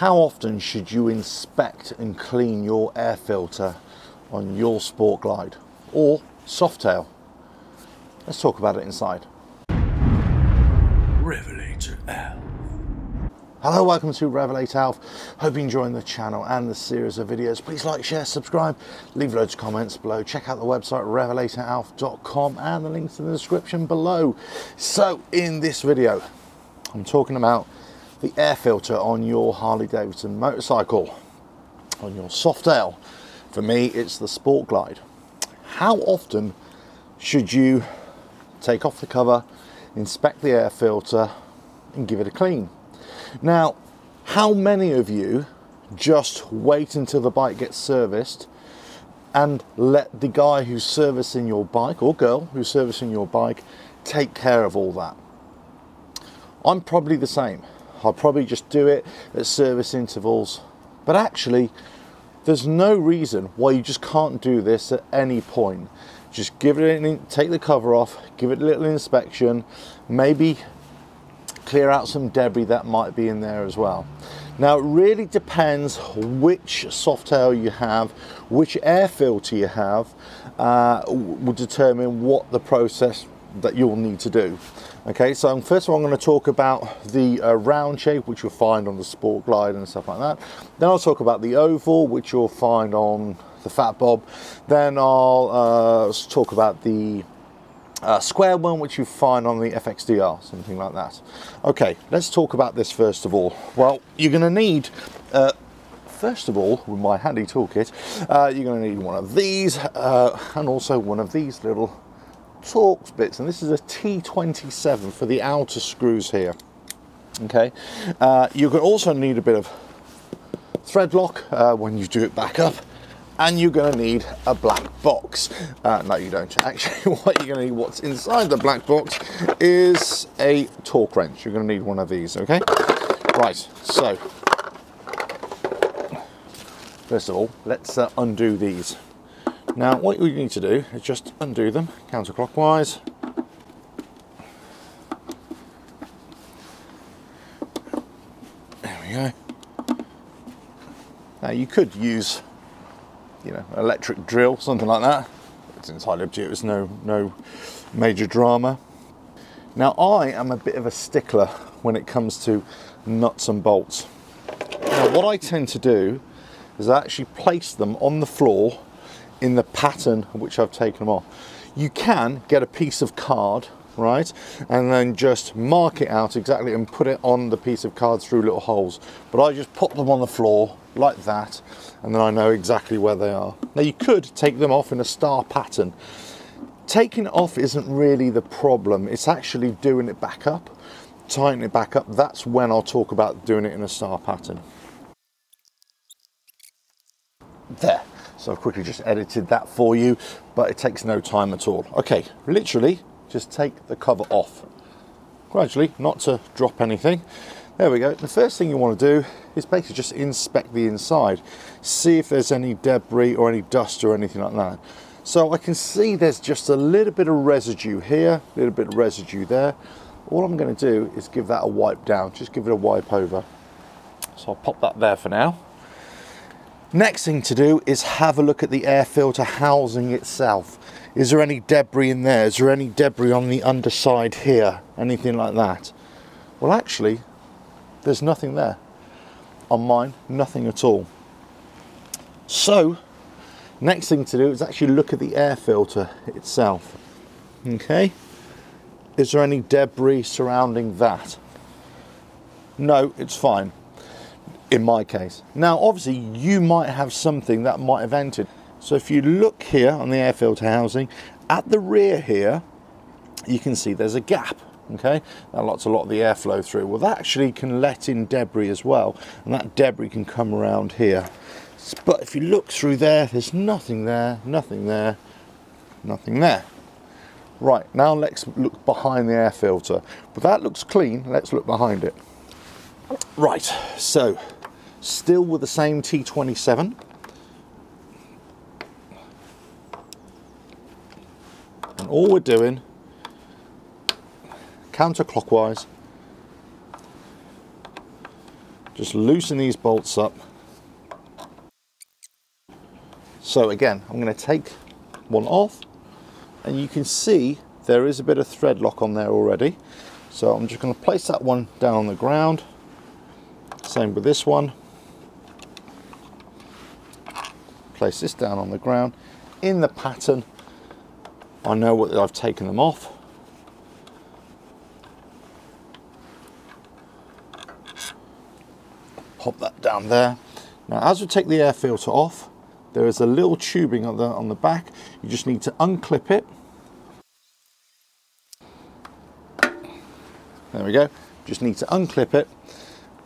How often should you inspect and clean your air filter on your Sport Glide or Softail? Let's talk about it inside. Revelator Alf. Hello, welcome to Revelator Alf. Hope you're enjoying the channel and the series of videos. Please like, share, subscribe, leave loads of comments below. Check out the website revelatoralf.com and the links in the description below. So, in this video, I'm talking about the air filter on your Harley Davidson motorcycle, on your Softail. For me, it's the Sport Glide. How often should you take off the cover, inspect the air filter, and give it a clean? Now, how many of you just wait until the bike gets serviced and let the guy who's servicing your bike or girl who's servicing your bike take care of all that? I'm probably the same. I'll probably just do it at service intervals. But actually, there's no reason why you just can't do this at any point. Just give it an, take the cover off, give it a little inspection, maybe clear out some debris that might be in there as well. Now it really depends which Softail you have, which air filter you have, uh, will determine what the process that you'll need to do. Okay, so first of all, I'm going to talk about the uh, round shape, which you'll find on the Sport Glide and stuff like that. Then I'll talk about the oval, which you'll find on the Fat Bob. Then I'll uh, talk about the uh, square one, which you find on the FXDR, something like that. Okay, let's talk about this first of all. Well, you're going to need uh, first of all, with my handy toolkit, uh, you're going to need one of these uh, and also one of these little Torx bits, and this is a T27 for the outer screws here. Okay, uh, going to also need a bit of thread lock uh, when you do it back up, and you're going to need a black box. Uh, no, you don't. Actually, what you're going to need, what's inside the black box, is a torque wrench. You're going to need one of these. Okay, right. So, first of all, let's uh, undo these. Now what you need to do is just undo them counterclockwise. There we go. Now you could use, you know, electric drill, something like that. It's entirely up to you. It's no no major drama. Now I am a bit of a stickler when it comes to nuts and bolts. Now what I tend to do is I actually place them on the floor in the pattern which I've taken them off. You can get a piece of card, right, and then just mark it out exactly and put it on the piece of card through little holes. But I just pop them on the floor like that, and then I know exactly where they are. Now you could take them off in a star pattern. Taking it off isn't really the problem, it's actually doing it back up, tightening it back up. That's when I'll talk about doing it in a star pattern. There. So I've quickly just edited that for you, but it takes no time at all. Okay, literally just take the cover off. Gradually, not to drop anything. There we go. The first thing you want to do is basically just inspect the inside. See if there's any debris or any dust or anything like that. So I can see there's just a little bit of residue here, a little bit of residue there. All I'm going to do is give that a wipe down, just give it a wipe over. So I'll pop that there for now. Next thing to do is have a look at the air filter housing itself. Is there any debris in there? Is there any debris on the underside here? Anything like that? Well, actually, there's nothing there. On mine, nothing at all. So, next thing to do is actually look at the air filter itself. Okay? Is there any debris surrounding that? No, it's fine in my case. Now, obviously, you might have something that might have entered. So if you look here on the air filter housing, at the rear here, you can see there's a gap. Okay, that lets a lot of the airflow through. Well, that actually can let in debris as well, and that debris can come around here. But if you look through there, there's nothing there, nothing there, nothing there. Right, now let's look behind the air filter. But that looks clean, let's look behind it. Right, so still with the same T27. And all we're doing, counterclockwise, just loosen these bolts up. So again, I'm going to take one off and you can see there is a bit of thread lock on there already. So I'm just going to place that one down on the ground. Same with this one. Place this down on the ground. In the pattern, I know what I've taken them off. Pop that down there. Now as we take the air filter off, there is a little tubing on the, on the back. You just need to unclip it. There we go. Just need to unclip it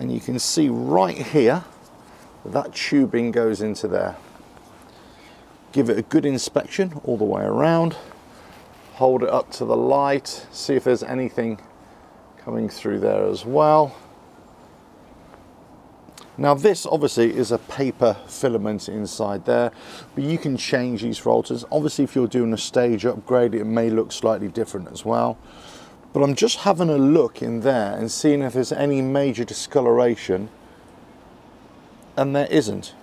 and you can see right here that, tubing goes into there. Give it a good inspection all the way around. Hold it up to the light, see if there's anything coming through there as well. Now this obviously is a paper filament inside there, but you can change these filters. Obviously if you're doing a stage upgrade, it may look slightly different as well. But I'm just having a look in there and seeing if there's any major discoloration, and there isn't.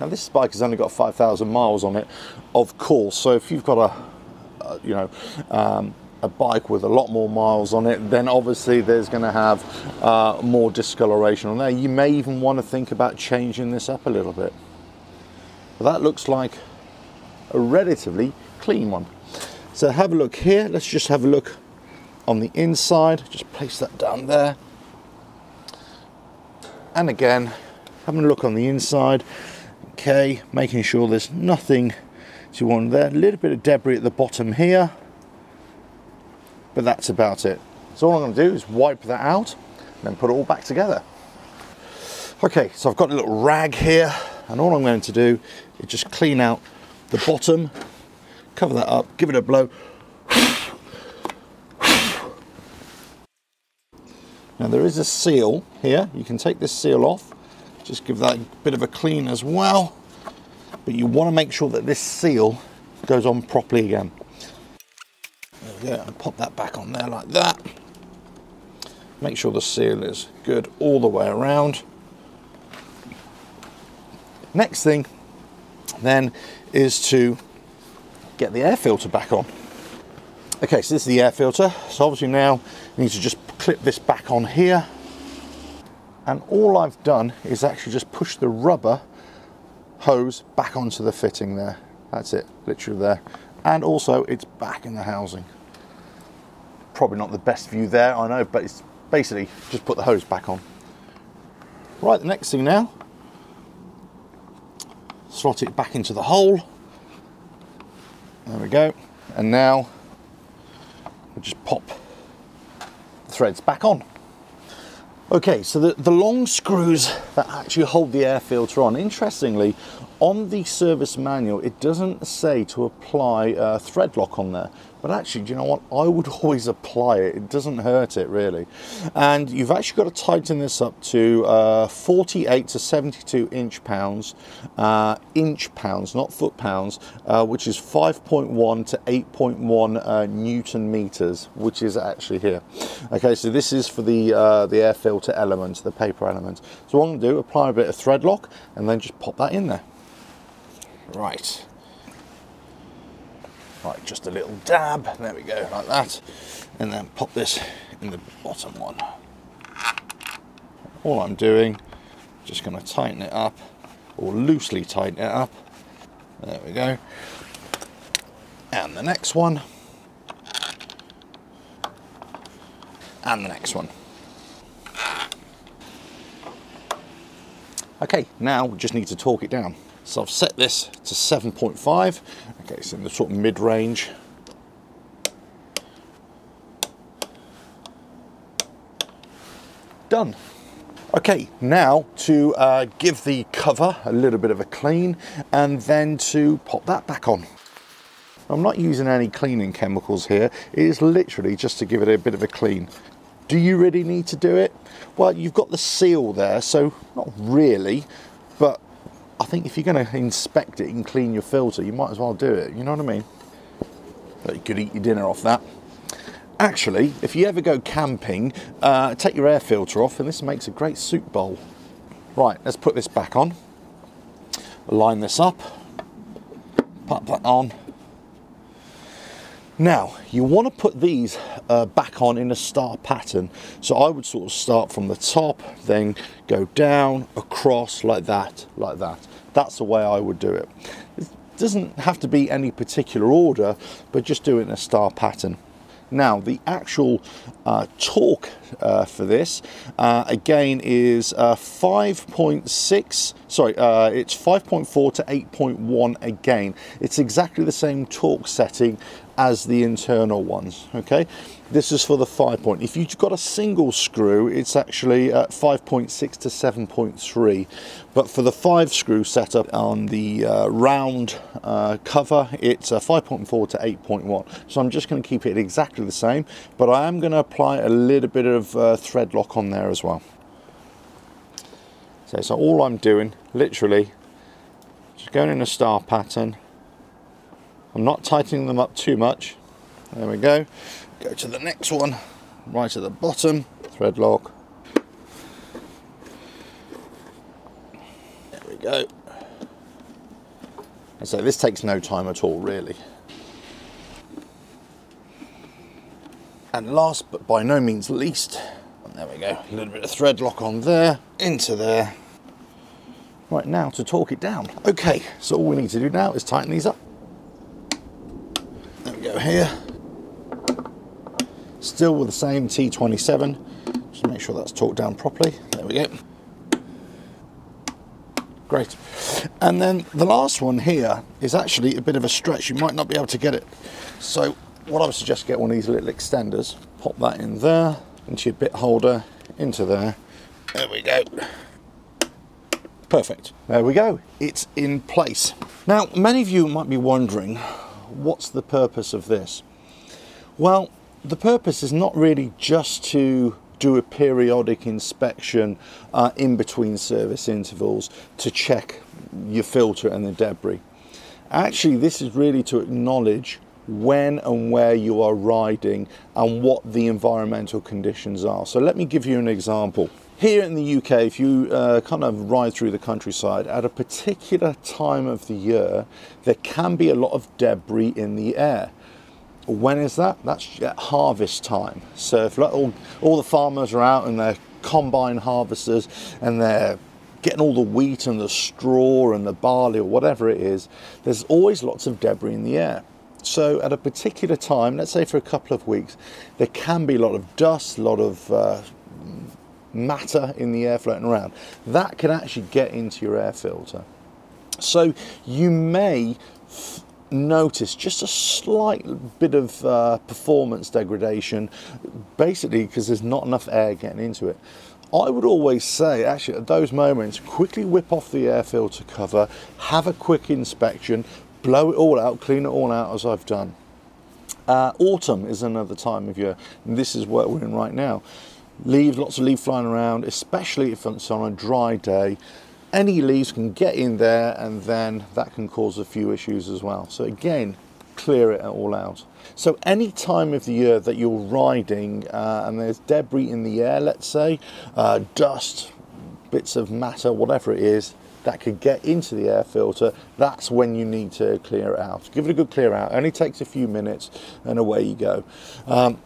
Now this bike has only got 5,000 miles on it, of course, so if you've got a, a you know, um, a bike with a lot more miles on it, then obviously there's going to have uh, more discoloration on there. You may even want to think about changing this up a little bit. But that looks like a relatively clean one. So have a look here. Let's just have a look on the inside. Just place that down there. And again, having a look on the inside. Okay, making sure there's nothing to want there. A little bit of debris at the bottom here but that's about it. So all I'm going to do is wipe that out and then put it all back together. Okay, so I've got a little rag here and all I'm going to do is just clean out the bottom, cover that up, give it a blow. Now there is a seal here, you can take this seal off, just give that a bit of a clean as well, but you want to make sure that this seal goes on properly again. Yeah, and pop that back on there like that. Make sure the seal is good all the way around. Next thing then is to get the air filter back on. Okay, so this is the air filter. So obviously now you need to just clip this back on here. And all I've done is actually just push the rubber hose back onto the fitting there. That's it, literally there. And also it's back in the housing probably not the best view there, I know, but it's basically just put the hose back on. Right, the next thing now, slot it back into the hole. There we go. And now we'll just pop the threads back on. Okay, so the, the long screws that actually hold the air filter on, interestingly, on the service manual, it doesn't say to apply a thread lock on there. But actually, do you know what? I would always apply it. It doesn't hurt it really. And you've actually got to tighten this up to uh, 48 to 72 inch pounds, uh, inch pounds, not foot pounds, uh, which is 5.1 to 8.1 uh, newton meters, which is actually here. Okay, so this is for the uh, the air filter element, the paper element. So what I'm going to do, apply a bit of thread lock, and then just pop that in there. Right. Right, just a little dab, there we go, like that. And then pop this in the bottom one. All I'm doing, just gonna tighten it up, or loosely tighten it up. There we go. And the next one. And the next one. Okay, now we just need to torque it down. So I've set this to 7.5. Okay, so in the sort of mid-range. Done. Okay, now to uh, give the cover a little bit of a clean and then to pop that back on. I'm not using any cleaning chemicals here. It is literally just to give it a bit of a clean. Do you really need to do it? Well, you've got the seal there, so not really, but I think if you're going to inspect it and clean your filter, you might as well do it. You know what I mean? But you could eat your dinner off that. Actually, if you ever go camping, uh, take your air filter off and this makes a great soup bowl. Right, let's put this back on. Line this up, put that on. Now, you want to put these uh, back on in a star pattern. So I would sort of start from the top, then go down, across, like that, like that. That's the way I would do it. It doesn't have to be any particular order, but just do it in a star pattern. Now, the actual uh, torque uh, for this, uh, again, is uh, 5.6, sorry, uh, it's 5.4 to 8.1 again. It's exactly the same torque setting as the internal ones, okay? This is for the five point. If you've got a single screw, it's actually at 5.6 to 7.3. But for the five screw setup on the uh, round uh, cover, it's a 5.4 to 8.1. So I'm just gonna keep it exactly the same, but I am gonna apply a little bit of uh, thread lock on there as well. So, so all I'm doing, literally, just going in a star pattern, I'm not tightening them up too much. There we go. Go to the next one, right at the bottom, thread lock. There we go. And so this takes no time at all, really. And last but by no means least, there we go, a little bit of thread lock on there, into there. Right now to torque it down. Okay, so all we need to do now is tighten these up There we go here. Still with the same T27. Just make sure that's torqued down properly. There we go. Great. And then the last one here is actually a bit of a stretch. You might not be able to get it. So what I would suggest get one of these little extenders. Pop that in there, into your bit holder, into there. There we go. Perfect. There we go. It's in place. Now, many of you might be wondering, what's the purpose of this? Well, the purpose is not really just to do a periodic inspection uh, in between service intervals to check your filter and the debris. Actually, this is really to acknowledge when and where you are riding and what the environmental conditions are. So let me give you an example. Here in the UK, if you uh, kind of ride through the countryside, at a particular time of the year, there can be a lot of debris in the air. When is that? That's at harvest time. So if all, all the farmers are out and they're combine harvesters and they're getting all the wheat and the straw and the barley or whatever it is, there's always lots of debris in the air. So at a particular time, let's say for a couple of weeks, there can be a lot of dust, a lot of uh, matter in the air floating around, that can actually get into your air filter. So you may notice just a slight bit of uh, performance degradation, basically because there's not enough air getting into it. I would always say, actually, at those moments, quickly whip off the air filter cover, have a quick inspection, blow it all out, clean it all out as I've done. Uh, autumn is another time of year, and this is what we're in right now leaves, lots of leaves flying around, especially if it's on a dry day. Any leaves can get in there and then that can cause a few issues as well. So again, clear it all out. So any time of the year that you're riding uh, and there's debris in the air, let's say, uh, dust, bits of matter, whatever it is, that could get into the air filter, that's when you need to clear it out. Give it a good clear out. It only takes a few minutes and away you go. Um,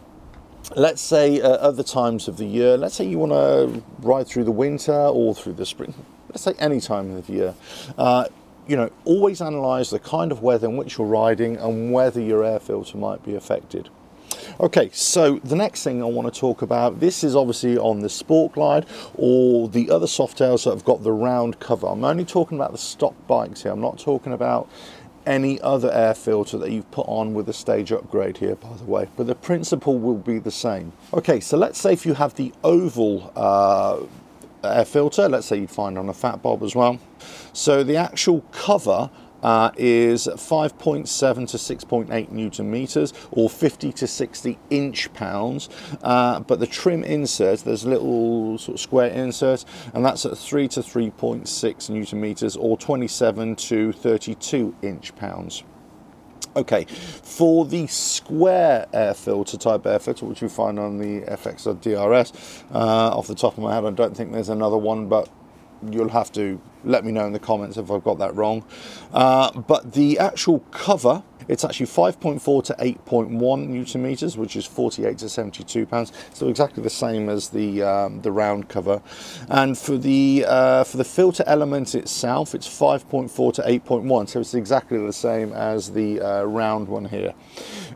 let's say uh, other times of the year, let's say you want to ride through the winter or through the spring, let's say any time of the year, uh, you know, always analyze the kind of weather in which you're riding and whether your air filter might be affected. Okay, so the next thing I want to talk about, this is obviously on the Sport Glide or the other Softails that have got the round cover. I'm only talking about the stock bikes here. I'm not talking about any other air filter that you've put on with a stage upgrade here by the way but the principle will be the same okay so let's say if you have the oval uh, air filter let's say you'd find on a fat bob as well so the actual cover uh, is 5.7 to 6.8 newton meters or 50 to 60 inch pounds. Uh, but the trim insert there's little sort of square insert and that's at 3 to 3.6 newton meters or 27 to 32 inch pounds. Okay, for the square air filter type air filter, which you find on the FX DRS, uh, off the top of my head, I don't think there's another one, but you'll have to let me know in the comments if I've got that wrong. Uh, but the actual cover it's actually 5.4 to 8.1 newton meters, which is 48 to 72 pounds. So exactly the same as the um, the round cover. And for the uh, for the filter element itself, it's 5.4 to 8.1. So it's exactly the same as the uh, round one here.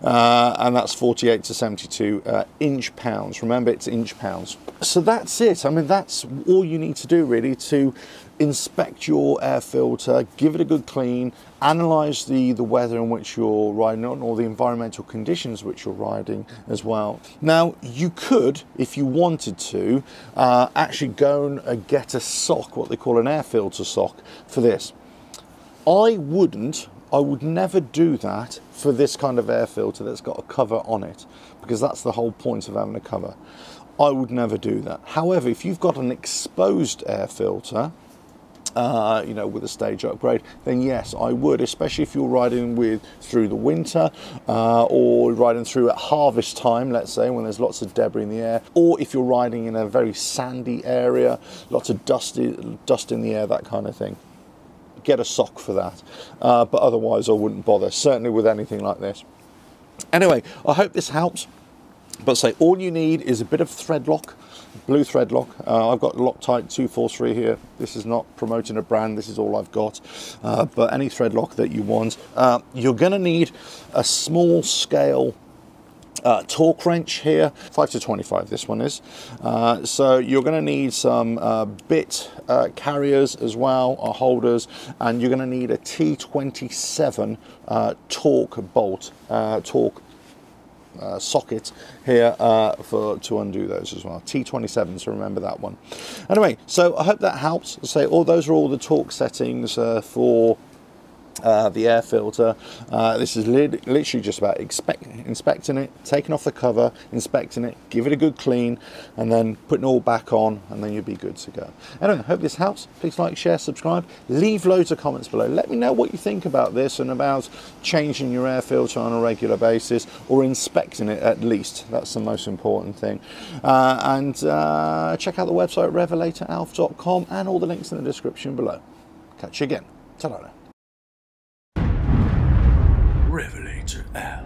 Uh, and that's 48 to 72 uh, inch pounds. Remember, it's inch pounds. So that's it. I mean, that's all you need to do really to inspect your air filter, give it a good clean, analyze the, the weather in which you're riding on or the environmental conditions which you're riding as well. Now, you could, if you wanted to, uh, actually go and uh, get a sock, what they call an air filter sock, for this. I wouldn't, I would never do that for this kind of air filter that's got a cover on it because that's the whole point of having a cover. I would never do that. However, if you've got an exposed air filter, uh, you know, with a stage upgrade, then yes, I would, especially if you're riding with through the winter uh, or riding through at harvest time, let's say, when there's lots of debris in the air, or if you're riding in a very sandy area, lots of dusty, dust in the air, that kind of thing. Get a sock for that, uh, but otherwise, I wouldn't bother, certainly with anything like this. Anyway, I hope this helps. But say all you need is a bit of thread lock blue thread lock. Uh, I've got Loctite 243 here. This is not promoting a brand, this is all I've got. Uh, but any thread lock that you want. Uh, you're going to need a small scale uh, torque wrench here, 5 to 25 this one is. Uh, so you're going to need some uh, bit carriers as well, or holders, and you're going to need a T27 uh, Torx bolt, torque uh, socket here uh, for to undo those as well. T27, so remember that one. Anyway, so I hope that helps. Say all those are all the torque settings uh, for uh, the air filter. Uh, this is li literally just about inspecting it, taking off the cover, inspecting it, give it a good clean, and then putting it all back on, and then you'll be good to go. Anyway, hope this helps. Please like, share, subscribe. Leave loads of comments below. Let me know what you think about this and about changing your air filter on a regular basis or inspecting it at least. That's the most important thing. Uh, and uh, check out the website revelatoralf.com and all the links in the description below. Catch you again. ta Revelator Alf.